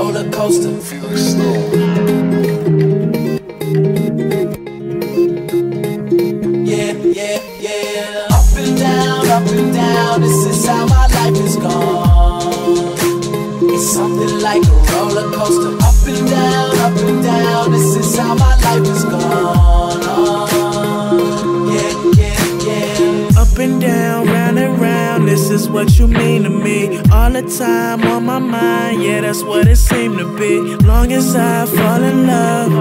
roller coaster. Felix Yeah, yeah, yeah. Up and down, up and down. This is how my life is gone. It's something like a roller coaster. Up and down, up and down. This is how my life is gone. Oh, is what you mean to me. All the time on my mind, yeah, that's what it seemed to be. Long as I fall in love.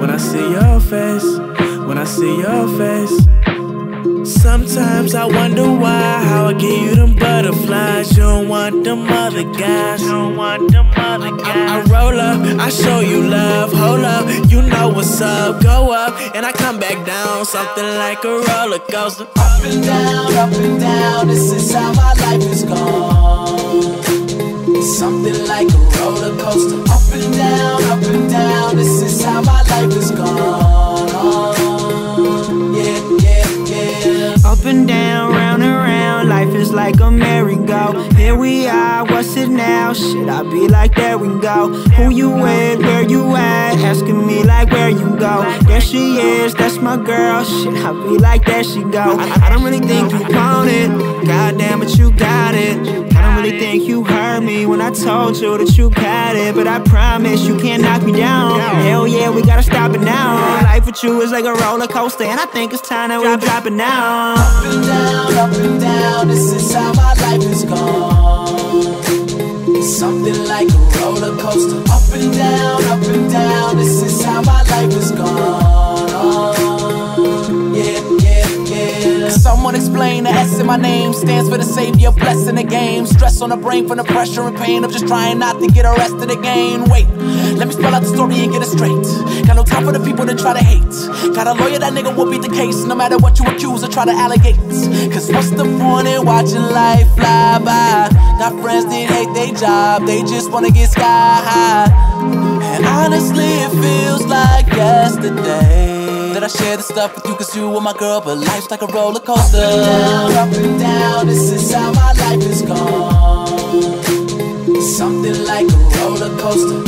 When I see your face, when I see your face. Sometimes I wonder why, how I give you them butterflies. You don't want them other guys. You don't want them other guys. I, I roll up, I show you love. Hold up, you know what's up. Go up, and I come back down. Something like a roller coaster. Up and down, up and down. This is how my life merry-go. Here we are, what's it now? Should I be like, there we go. Who you with, where you at? Asking me like, where you go? There she is, that's my girl. Should I be like, there she go. I, I don't really think you want it. Goddamn, but you got it. I don't really think you heard me when I told you that you got it. But I promise you can't knock me down. Hell yeah, we gotta stop it now. Life with you is like a roller coaster, and I think it's time that we drop it now. Up and down, up and down. This is how my life is gone. Something like a roller coaster. Up and down, up and down. This is how my life is gone. Oh, yeah, yeah, yeah. Someone explain the S in my name stands for the savior, blessing the game. Stress on the brain from the pressure and pain of just trying not to get arrested again. Wait, let me out the story and get it straight. Got no time for the people that try to hate. Got a lawyer that nigga will beat the case, no matter what you accuse or try to allegate. Cause what's the point in watching life fly by? Got friends that hate their job, they just wanna get sky high. And honestly, it feels like yesterday that I shared the stuff with you, cause you were my girl, but life's like a roller coaster. Up and down, up and down, this is how my life is gone. Something like a roller coaster.